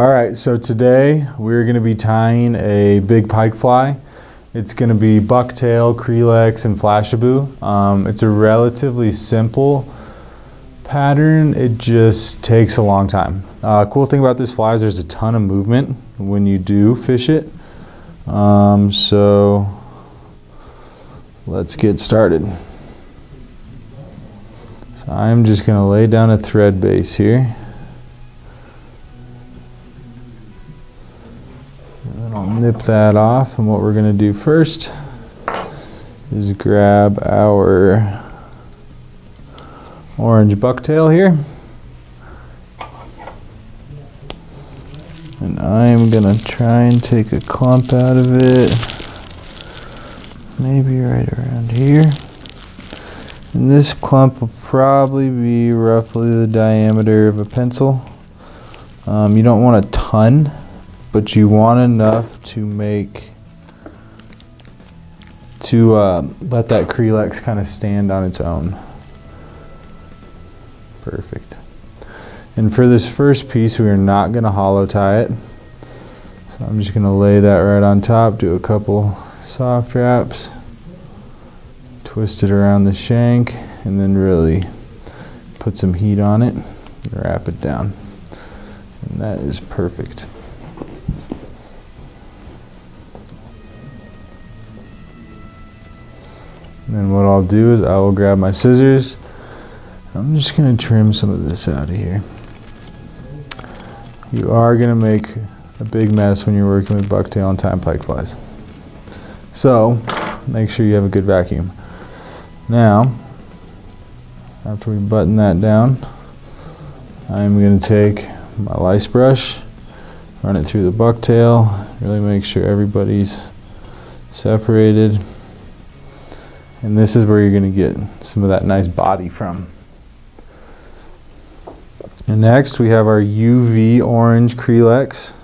All right, so today we're going to be tying a big pike fly. It's going to be bucktail, Kreelex, and flashabou. Um, it's a relatively simple pattern. It just takes a long time. Uh, cool thing about this fly is there's a ton of movement when you do fish it. Um, so let's get started. So I'm just going to lay down a thread base here. I'll nip that off and what we're going to do first is grab our orange bucktail here. And I'm going to try and take a clump out of it maybe right around here. And this clump will probably be roughly the diameter of a pencil. Um, you don't want a ton but you want enough to make to uh, let that Kreelex kind of stand on its own. Perfect. And for this first piece, we are not going to hollow tie it. So I'm just going to lay that right on top, do a couple soft wraps, twist it around the shank, and then really put some heat on it wrap it down. And that is perfect. And what I'll do is I will grab my scissors. I'm just going to trim some of this out of here. You are going to make a big mess when you're working with bucktail and time pike flies. So make sure you have a good vacuum. Now, after we button that down, I'm going to take my lice brush, run it through the bucktail, really make sure everybody's separated. And this is where you're going to get some of that nice body from. And next we have our UV orange Kreelex.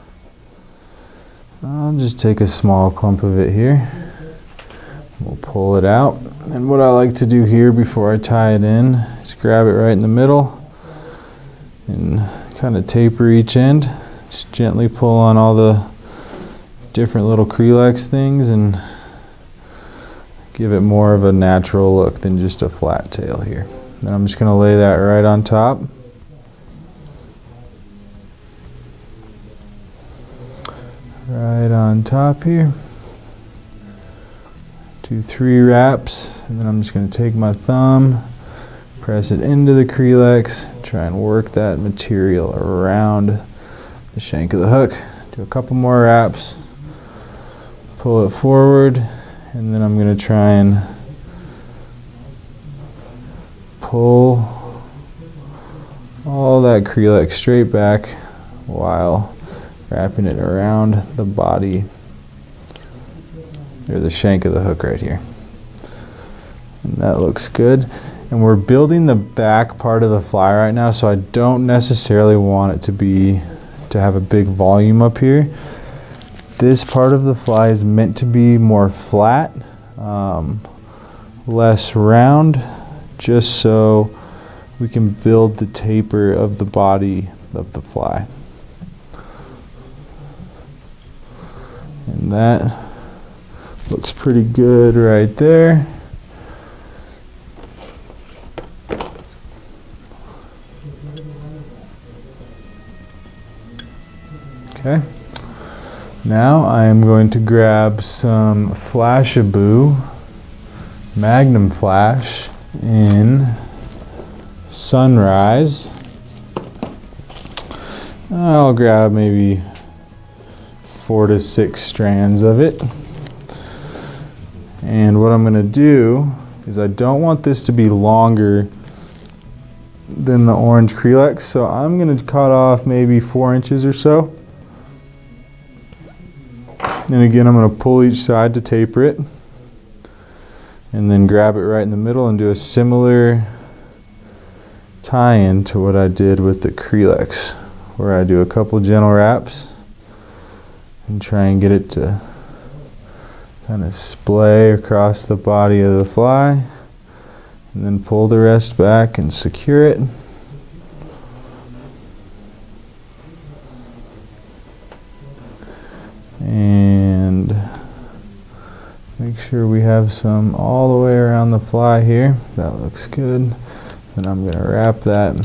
I'll just take a small clump of it here. We'll pull it out. And what I like to do here before I tie it in is grab it right in the middle and kind of taper each end. Just gently pull on all the different little Kreelex things and give it more of a natural look than just a flat tail here. Then I'm just going to lay that right on top. Right on top here. Do three wraps, and then I'm just going to take my thumb, press it into the Kreelex, try and work that material around the shank of the hook. Do a couple more wraps, pull it forward, and then I'm going to try and pull all that Kreelex straight back while wrapping it around the body or the shank of the hook right here. And that looks good. And we're building the back part of the fly right now, so I don't necessarily want it to be to have a big volume up here this part of the fly is meant to be more flat, um, less round, just so we can build the taper of the body of the fly. And that looks pretty good right there. Okay. Now I am going to grab some Flashabou Magnum Flash in Sunrise. I'll grab maybe four to six strands of it. And what I'm going to do is I don't want this to be longer than the orange Kreelex, so I'm going to cut off maybe four inches or so. And again, I'm going to pull each side to taper it. And then grab it right in the middle and do a similar tie-in to what I did with the Kreelex, where I do a couple gentle wraps and try and get it to kind of splay across the body of the fly and then pull the rest back and secure it. Sure we have some all the way around the fly here. That looks good. And I'm going to wrap that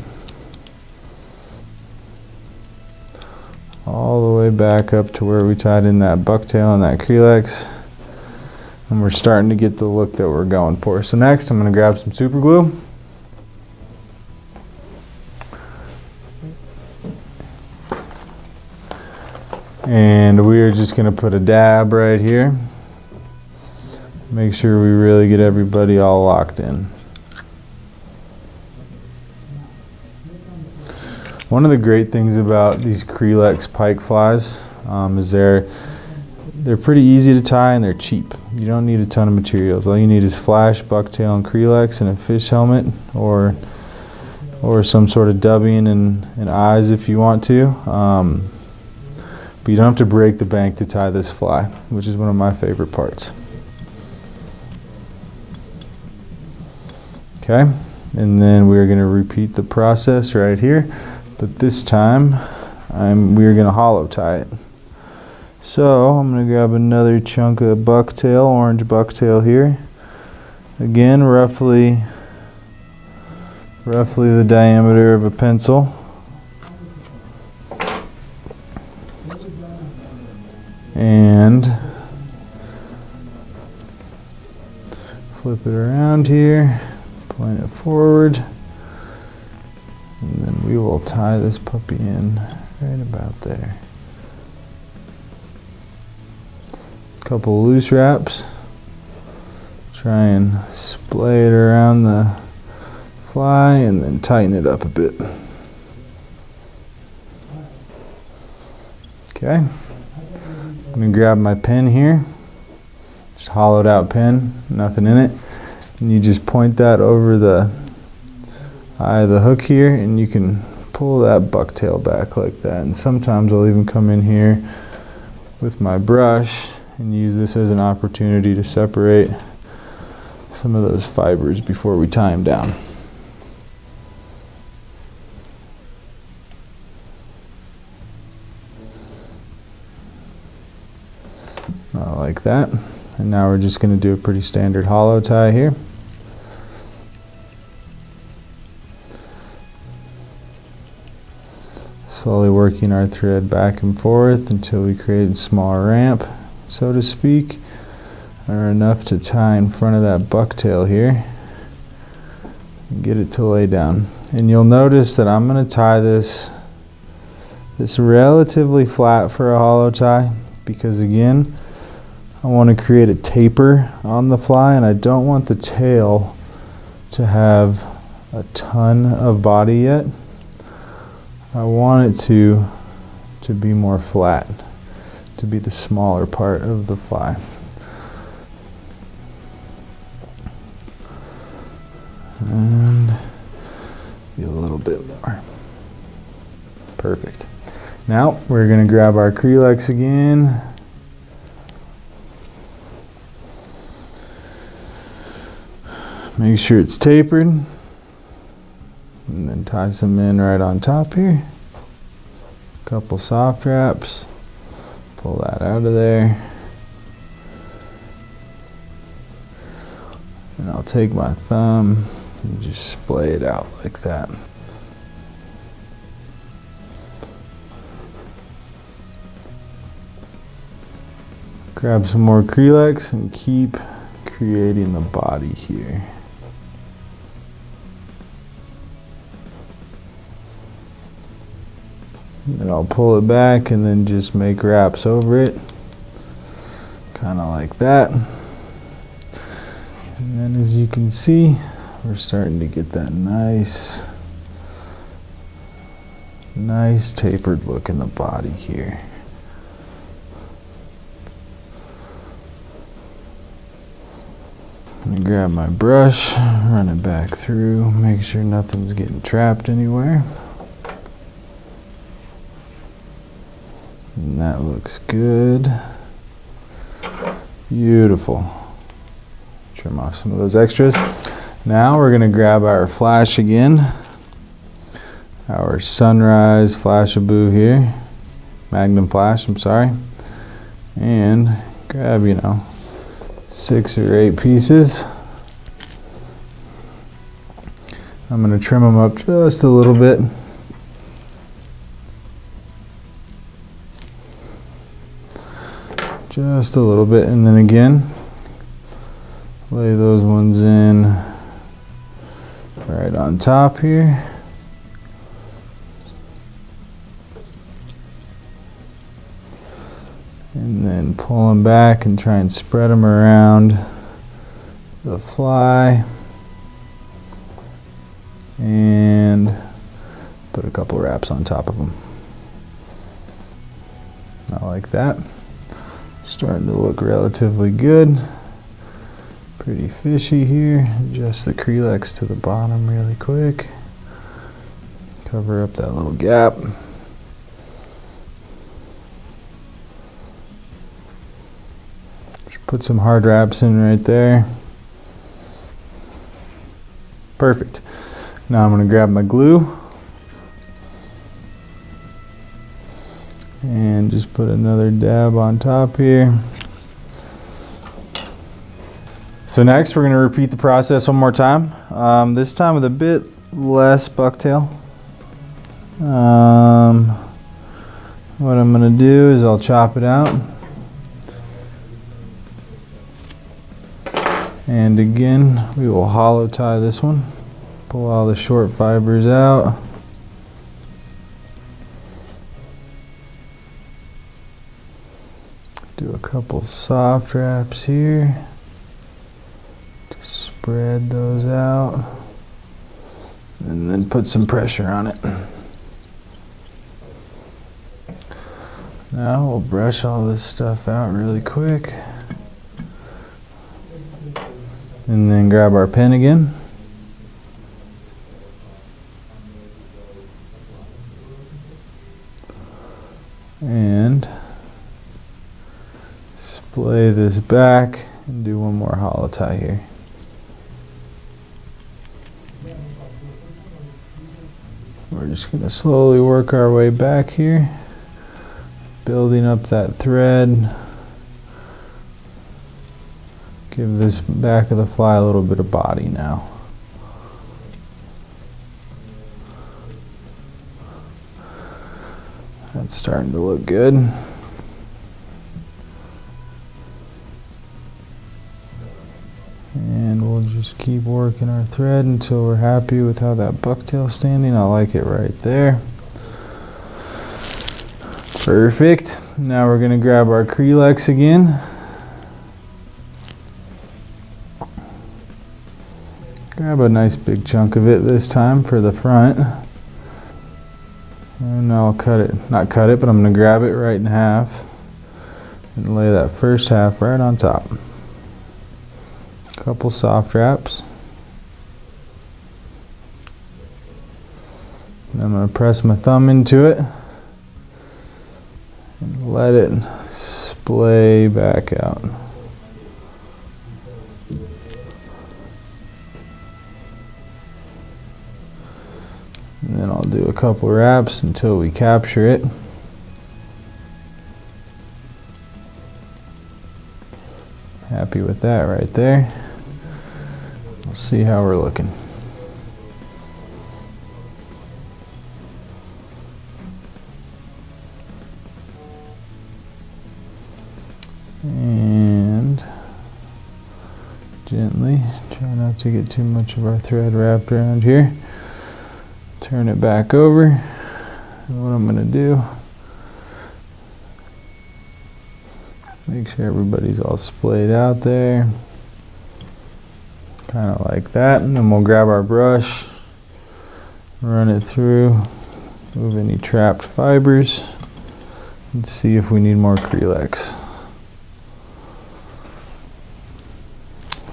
all the way back up to where we tied in that bucktail and that Kreelex. And we're starting to get the look that we're going for. So next I'm going to grab some super glue. And we are just going to put a dab right here. Make sure we really get everybody all locked in. One of the great things about these Kreelex pike flies um, is they're they're pretty easy to tie and they're cheap. You don't need a ton of materials. All you need is flash, bucktail, and Kreelex and a fish helmet or or some sort of dubbing and, and eyes if you want to. Um, but you don't have to break the bank to tie this fly, which is one of my favorite parts. Okay, and then we're going to repeat the process right here. But this time, I'm, we're going to hollow tie it. So I'm going to grab another chunk of bucktail, orange bucktail here. Again, roughly, roughly the diameter of a pencil. And flip it around here, point it forward. And then we will tie this puppy in right about there. Couple loose wraps. Try and splay it around the fly and then tighten it up a bit. Okay. I'm to grab my pen here. Just hollowed out pen, nothing in it. And you just point that over the eye of the hook here and you can pull that bucktail back like that. And sometimes I'll even come in here with my brush and use this as an opportunity to separate some of those fibers before we tie them down. like that. And now we're just going to do a pretty standard hollow tie here. Slowly working our thread back and forth until we create a small ramp, so to speak, or enough to tie in front of that bucktail here and get it to lay down. And you'll notice that I'm going to tie this this relatively flat for a hollow tie because again I want to create a taper on the fly and I don't want the tail to have a ton of body yet. I want it to to be more flat, to be the smaller part of the fly. And be a little bit more. Perfect. Now we're going to grab our Kreelex again. Make sure it's tapered and then tie some in right on top here. A couple soft wraps. Pull that out of there. And I'll take my thumb and just splay it out like that. Grab some more Kreelex and keep creating the body here Then I'll pull it back and then just make wraps over it. Kind of like that. And then as you can see, we're starting to get that nice, nice tapered look in the body here. I'm gonna grab my brush, run it back through, make sure nothing's getting trapped anywhere. And that looks good. Beautiful. Trim off some of those extras. Now we're going to grab our flash again. Our sunrise flashabou here. Magnum flash, I'm sorry. and grab, you know, six or eight pieces. I'm going to trim them up just a little bit. Just a little bit, and then again, lay those ones in right on top here. And then pull them back and try and spread them around the fly. And put a couple wraps on top of them. I like that. Starting to look relatively good. Pretty fishy here. Adjust the Kreelex to the bottom really quick. Cover up that little gap. Just put some hard wraps in right there. Perfect. Now I'm going to grab my glue. Just put another dab on top here. So next we're going to repeat the process one more time, um, this time with a bit less bucktail. Um, what I'm going to do is I'll chop it out. And again, we will hollow tie this one. Pull all the short fibers out. Do a couple soft wraps here to spread those out and then put some pressure on it. Now we'll brush all this stuff out really quick and then grab our pen again. And Splay this back and do one more hollow tie here. We're just going to slowly work our way back here, building up that thread. Give this back of the fly a little bit of body now. That's starting to look good. Keep working our thread until we're happy with how that bucktail standing. I like it right there. Perfect. Now we're going to grab our Kreelex again. Grab a nice big chunk of it this time for the front. And I'll cut it, not cut it, but I'm going to grab it right in half and lay that first half right on top couple soft wraps. And I'm going to press my thumb into it and let it splay back out. And then I'll do a couple wraps until we capture it. Happy with that right there. See how we're looking. And gently, try not to get too much of our thread wrapped around here. Turn it back over. And what I'm going to do, make sure everybody's all splayed out there kind of like that. And then we'll grab our brush run it through move any trapped fibers and see if we need more Kreelex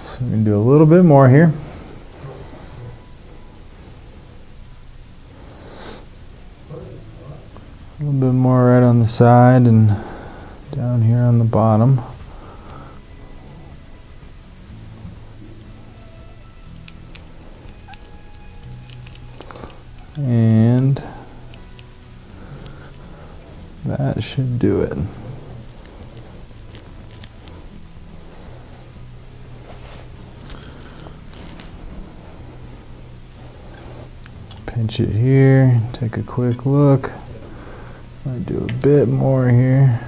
so going to do a little bit more here. A little bit more right on the side and down here on the bottom and that should do it. Pinch it here, take a quick look. I do a bit more here.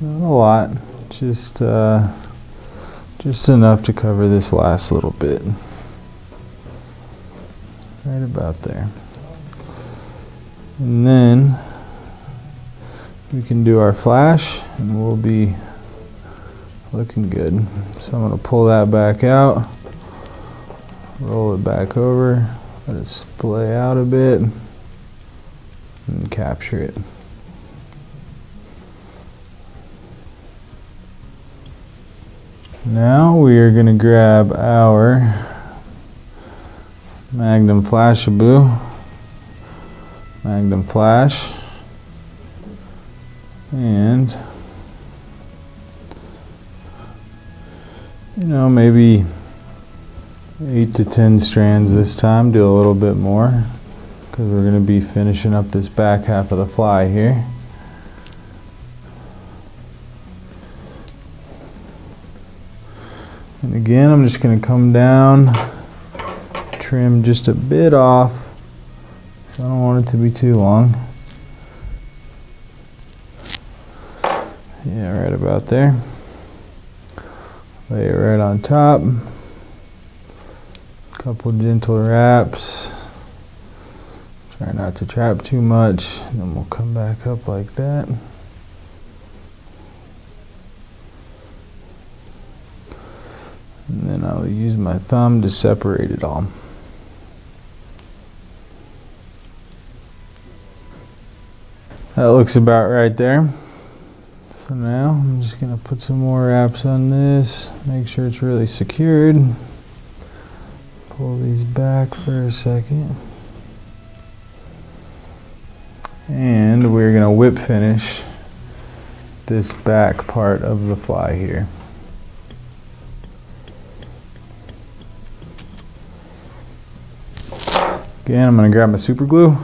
Not a lot, just uh, just enough to cover this last little bit. Right about there. And then we can do our flash and we'll be looking good. So I'm going to pull that back out, roll it back over, let it splay out a bit, and capture it. Now we are going to grab our Magnum Flashabou, Magnum Flash, and you know maybe eight to ten strands this time. Do a little bit more because we're going to be finishing up this back half of the fly here and again I'm just going to come down trim just a bit off so I don't want it to be too long. Yeah right about there. Lay it right on top. Couple gentle wraps. Try not to trap too much then we'll come back up like that and then I'll use my thumb to separate it all That looks about right there. So now I'm just going to put some more wraps on this, make sure it's really secured. Pull these back for a second. And we're going to whip finish this back part of the fly here. Again, I'm going to grab my super glue.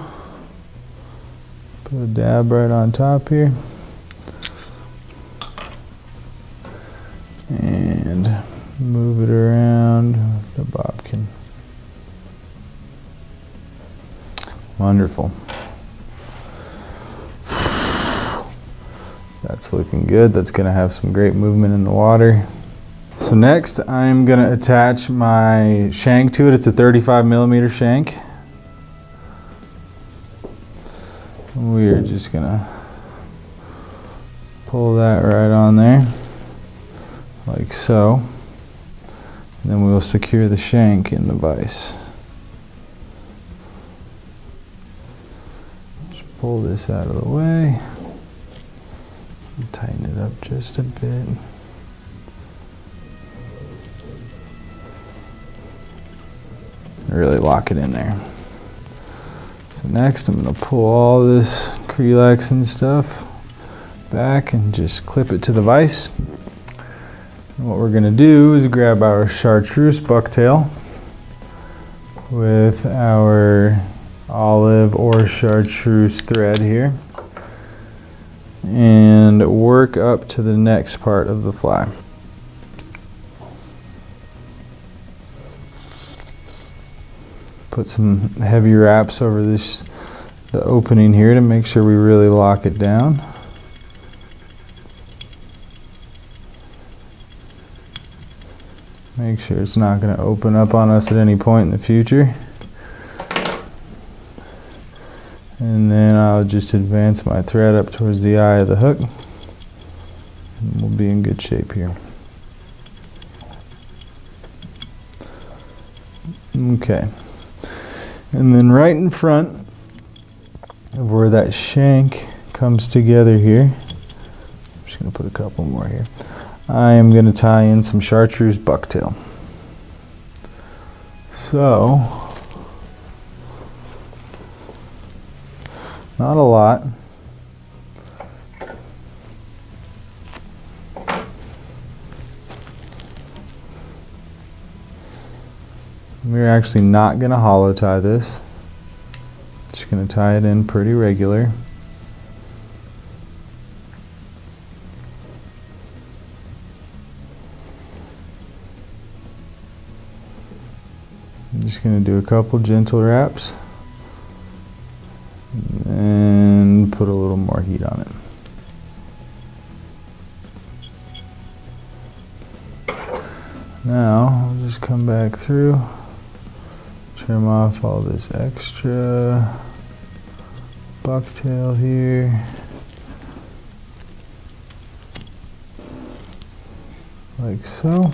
Put a dab right on top here. And move it around the bobbin. Wonderful. That's looking good. That's going to have some great movement in the water. So next I'm going to attach my shank to it. It's a 35 millimeter shank. We are just gonna pull that right on there like so. And then we'll secure the shank in the vise. Just pull this out of the way. And tighten it up just a bit. Really lock it in there next I'm going to pull all this Krelex and stuff back and just clip it to the vise. And what we're going to do is grab our chartreuse bucktail with our olive or chartreuse thread here and work up to the next part of the fly. Put some heavy wraps over this the opening here to make sure we really lock it down. Make sure it's not going to open up on us at any point in the future. And then I'll just advance my thread up towards the eye of the hook. And we'll be in good shape here. Okay. And then right in front of where that shank comes together here, I'm just going to put a couple more here, I am going to tie in some chartreuse bucktail. So, not a lot. We're actually not going to hollow tie this. Just going to tie it in pretty regular. I'm just going to do a couple gentle wraps and put a little more heat on it. Now, I'll just come back through trim off all this extra bucktail here. Like so.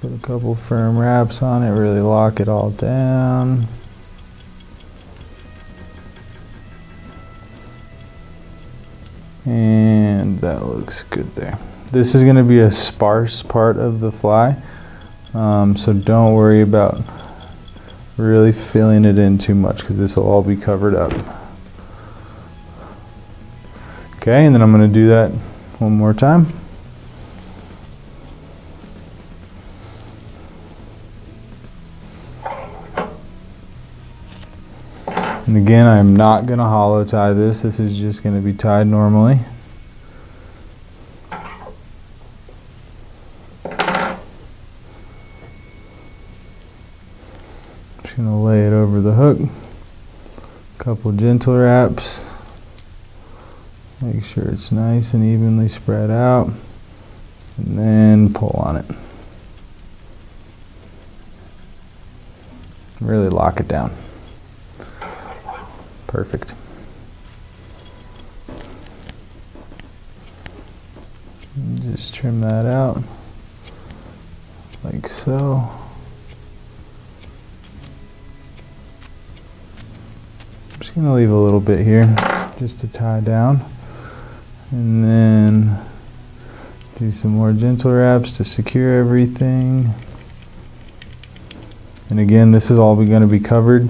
Put a couple firm wraps on it, really lock it all down. And that looks good there. This is going to be a sparse part of the fly, um, so don't worry about really filling it in too much because this will all be covered up. Okay, and then I'm going to do that one more time. And again, I'm not going to hollow tie this. This is just going to be tied normally. Just going to lay it over the hook. A couple gentle wraps. Make sure it's nice and evenly spread out. And then pull on it. Really lock it down. Perfect. Just trim that out like so. Going to leave a little bit here just to tie down and then do some more gentle wraps to secure everything. And again, this is all going to be covered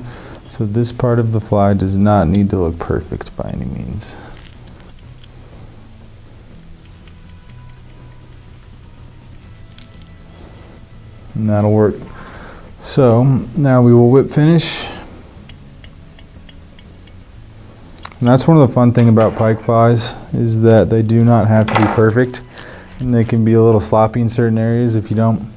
so this part of the fly does not need to look perfect by any means. And that'll work. So now we will whip finish. And that's one of the fun thing about pike flies is that they do not have to be perfect. And they can be a little sloppy in certain areas if you don't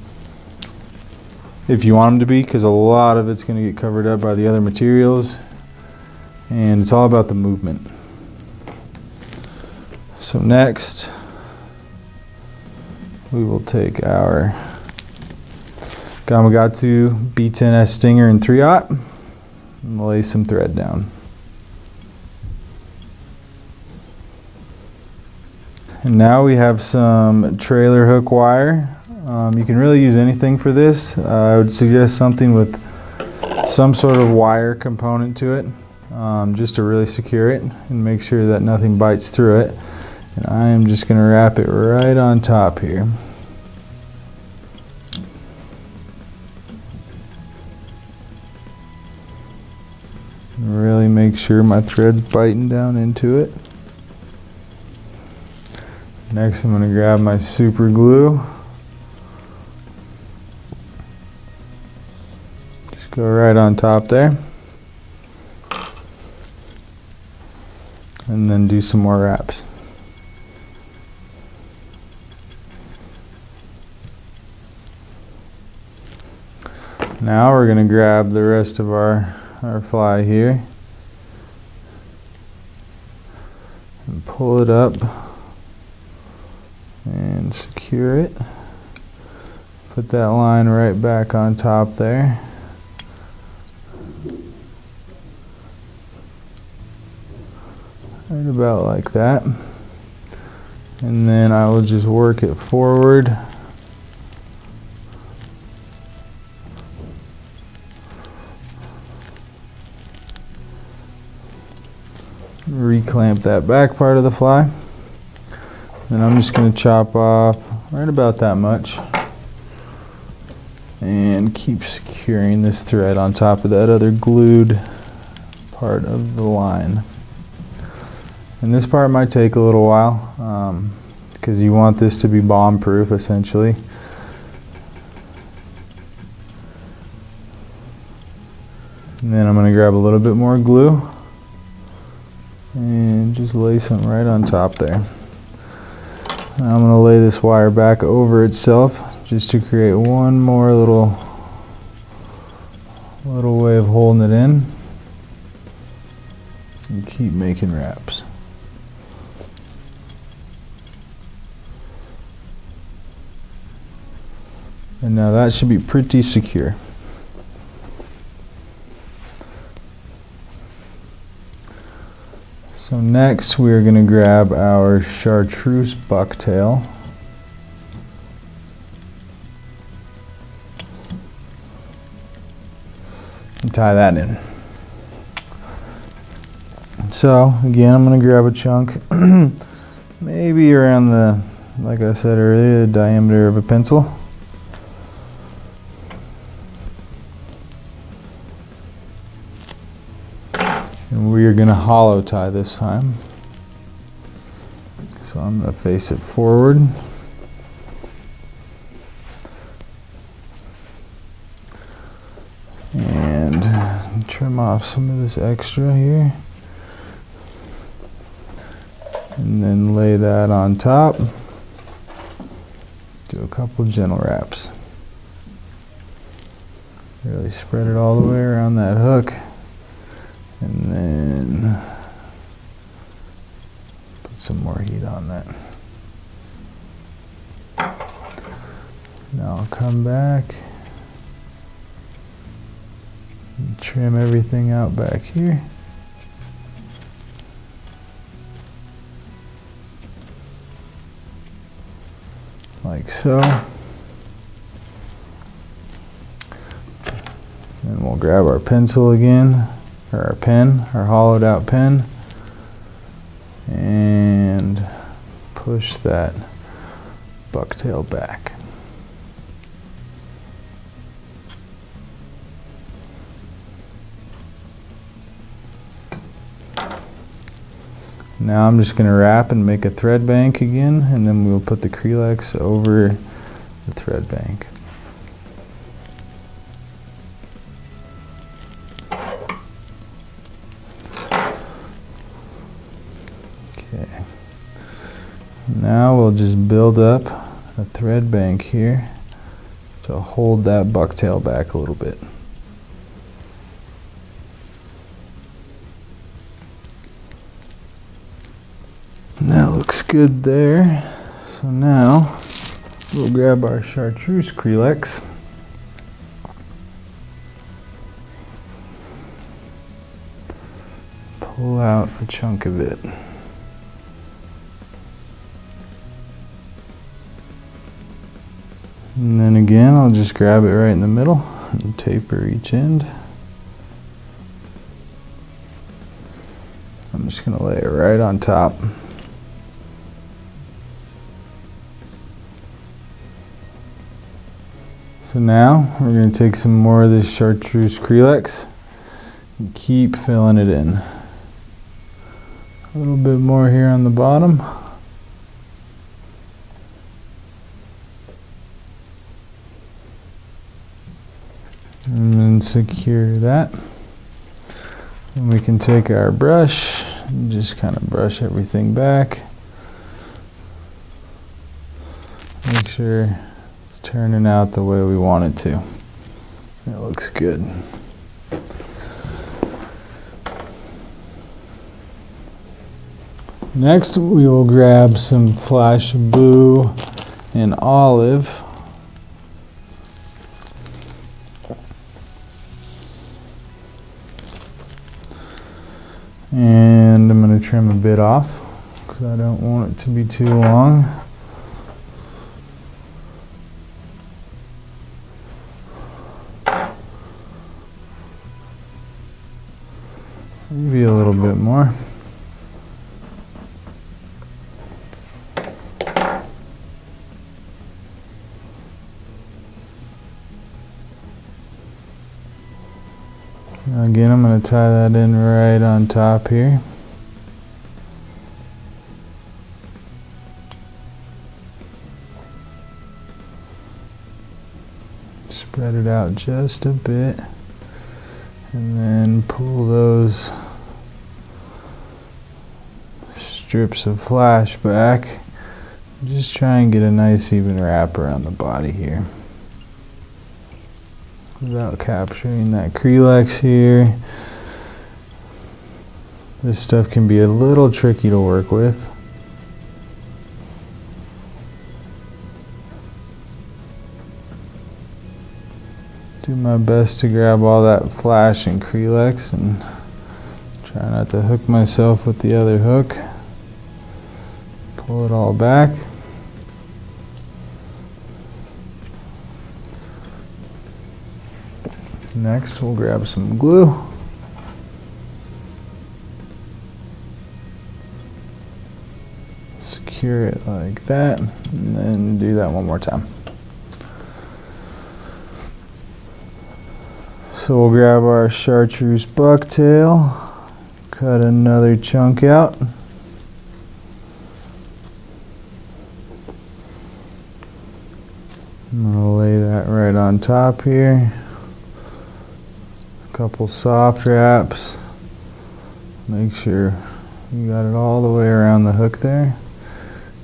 if you want them to be because a lot of it's going to get covered up by the other materials and it's all about the movement. So next we will take our Gamakatsu B10S Stinger in 3-aught and lay some thread down. And now we have some trailer hook wire um, you can really use anything for this. Uh, I would suggest something with some sort of wire component to it um, just to really secure it and make sure that nothing bites through it. And I am just going to wrap it right on top here. Really make sure my thread's biting down into it. Next I'm going to grab my super glue. Just go right on top there. And then do some more wraps. Now we're going to grab the rest of our, our fly here and pull it up it. Put that line right back on top there. right about like that and then I will just work it forward reclamp that back part of the fly and I'm just going to chop off right about that much and keep securing this thread on top of that other glued part of the line. And this part might take a little while because um, you want this to be bomb proof essentially. And then I'm going to grab a little bit more glue and just lay some right on top there. I'm going to lay this wire back over itself just to create one more little little way of holding it in and keep making wraps. And now that should be pretty secure. So next we're going to grab our chartreuse bucktail. And tie that in. So again, I'm going to grab a chunk, maybe around the, like I said earlier, the diameter of a pencil. We are going to hollow tie this time. So I'm going to face it forward. And trim off some of this extra here. And then lay that on top. Do a couple gentle wraps. Really spread it all the way around that hook and then put some more heat on that. Now I'll come back and trim everything out back here. Like so. And we'll grab our pencil again or our pin, our hollowed out pin, and push that bucktail back. Now I'm just going to wrap and make a thread bank again, and then we'll put the Kreelex over the thread bank. Now we'll just build up a thread bank here to hold that bucktail back a little bit. And that looks good there. So now we'll grab our chartreuse Kreelex. Pull out a chunk of it. And then again, I'll just grab it right in the middle and taper each end. I'm just going to lay it right on top. So now we're going to take some more of this chartreuse Kreelex and keep filling it in. A little bit more here on the bottom. And then secure that. And we can take our brush and just kind of brush everything back. Make sure it's turning out the way we want it to. It looks good. Next we will grab some flash blue and olive trim a bit off because I don't want it to be too long. Maybe a little bit more. Again, I'm going to tie that in right on top here. Spread it out just a bit and then pull those strips of flash back Just try and get a nice even wrap around the body here. Without capturing that Kreelex here. This stuff can be a little tricky to work with. Do my best to grab all that flash and Kreelex and try not to hook myself with the other hook. Pull it all back. Next, we'll grab some glue. Secure it like that, and then do that one more time. So we'll grab our chartreuse bucktail, cut another chunk out. I'm going to lay that right on top here. A couple soft wraps. Make sure you got it all the way around the hook there.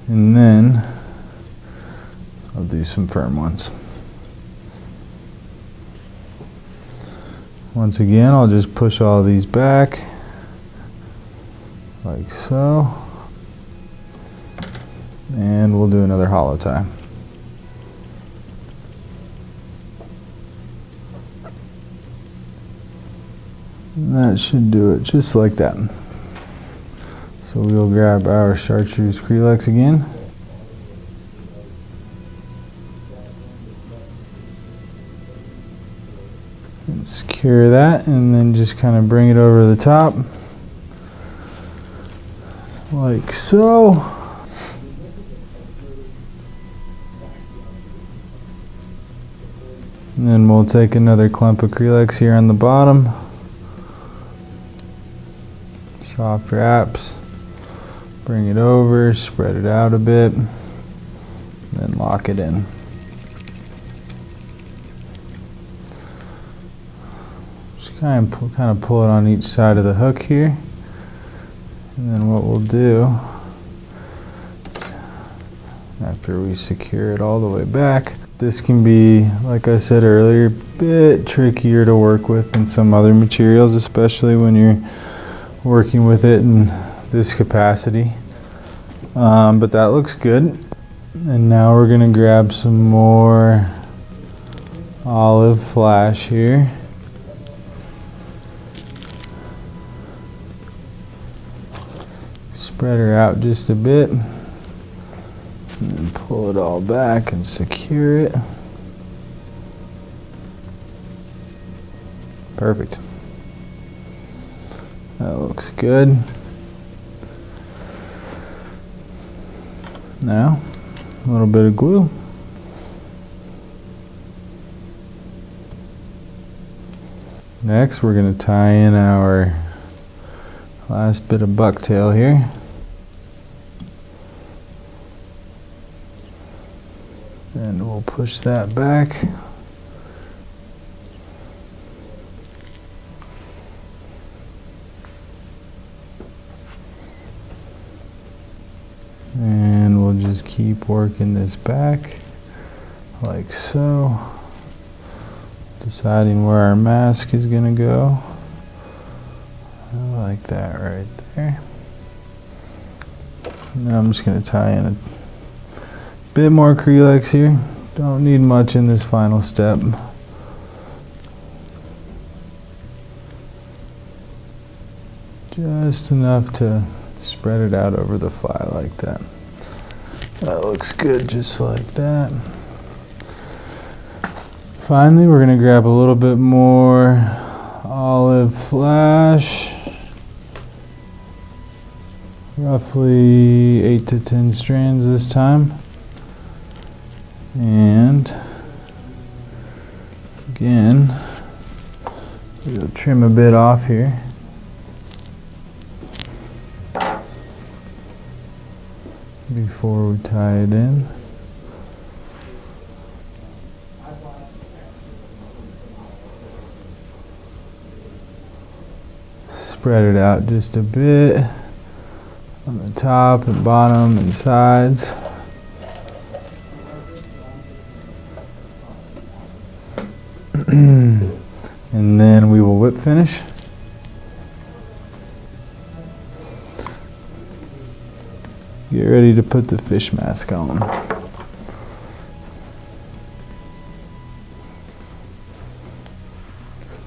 And then I'll do some firm ones. Once again, I'll just push all these back like so. And we'll do another hollow tie. That should do it just like that. So we'll grab our chartreuse Kreelex again. And secure that and then just kind of bring it over the top like so. And then we'll take another clump of Kreelex here on the bottom soft wraps, bring it over, spread it out a bit, then lock it in. Just kind of, kind of pull it on each side of the hook here. And then what we'll do, after we secure it all the way back, this can be, like I said earlier, a bit trickier to work with than some other materials, especially when you're working with it in this capacity. Um, but that looks good. And now we're going to grab some more olive flash here. Spread her out just a bit. And pull it all back and secure it. Perfect. That looks good. Now, a little bit of glue. Next, we're going to tie in our last bit of bucktail here. And we'll push that back. And we'll just keep working this back like so. Deciding where our mask is going to go. Like that right there. Now I'm just going to tie in a bit more Kreelex here. Don't need much in this final step. Just enough to Spread it out over the fly like that. That looks good just like that. Finally, we're going to grab a little bit more olive flash. Roughly 8 to 10 strands this time. And again, we'll trim a bit off here. before we tie it in. Spread it out just a bit on the top and bottom and sides. and then we will whip finish. Get ready to put the fish mask on.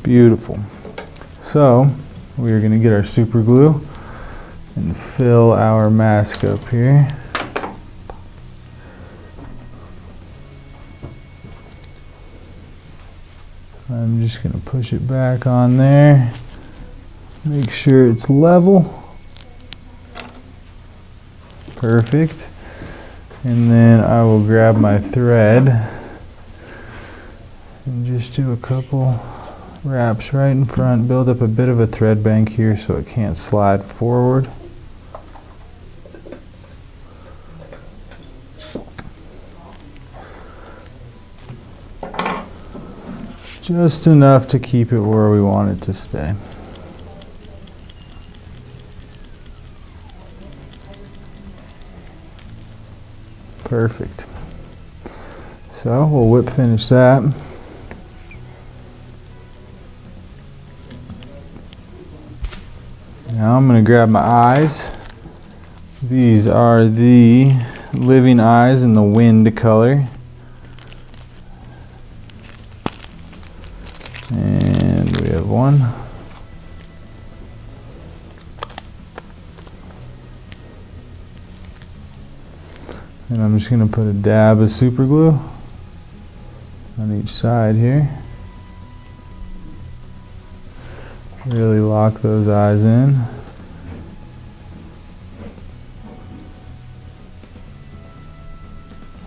Beautiful. So, we are going to get our super glue and fill our mask up here. Just going to push it back on there. Make sure it's level. Perfect. And then I will grab my thread and just do a couple wraps right in front, build up a bit of a thread bank here so it can't slide forward. Just enough to keep it where we want it to stay. Perfect. So we'll whip finish that. Now I'm going to grab my eyes. These are the living eyes in the wind color. One. And I'm just going to put a dab of super glue on each side here. Really lock those eyes in.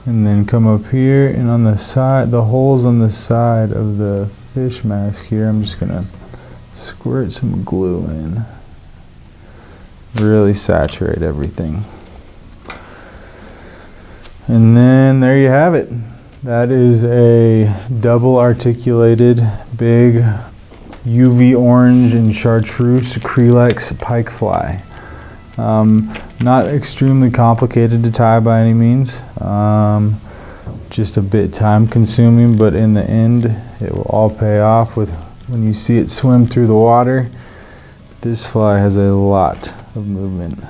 And then come up here and on the side, the holes on the side of the fish mask here, I'm just to squirt some glue in. Really saturate everything. And then there you have it. That is a double articulated big UV orange and chartreuse Kreelex pike fly. Um, not extremely complicated to tie by any means. Um, just a bit time consuming, but in the end, it will all pay off with when you see it swim through the water. This fly has a lot of movement.